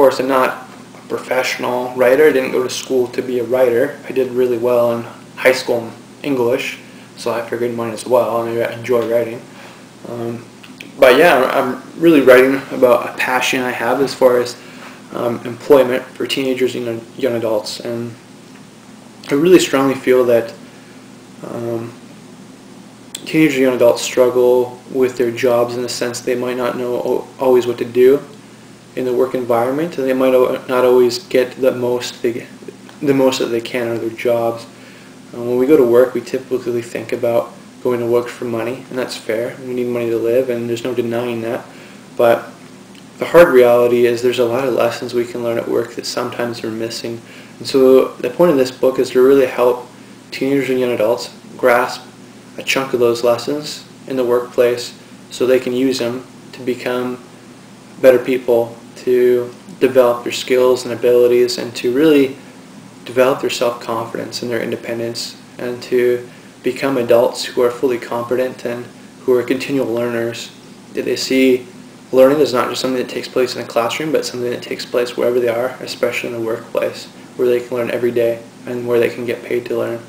course, I'm not a professional writer. I didn't go to school to be a writer. I did really well in high school in English, so I figured mine as well. Maybe I enjoy writing. Um, but yeah, I'm really writing about a passion I have as far as um, employment for teenagers and young adults, and I really strongly feel that um, teenagers and young adults struggle with their jobs in the sense they might not know always what to do in the work environment, and they might not always get the most they the most that they can out of their jobs. Um, when we go to work, we typically think about going to work for money, and that's fair. We need money to live, and there's no denying that. But the hard reality is there's a lot of lessons we can learn at work that sometimes are missing. And so the point of this book is to really help teenagers and young adults grasp a chunk of those lessons in the workplace so they can use them to become better people, to develop their skills and abilities, and to really develop their self-confidence and their independence, and to become adults who are fully competent and who are continual learners. That they see learning is not just something that takes place in a classroom, but something that takes place wherever they are, especially in the workplace, where they can learn every day and where they can get paid to learn.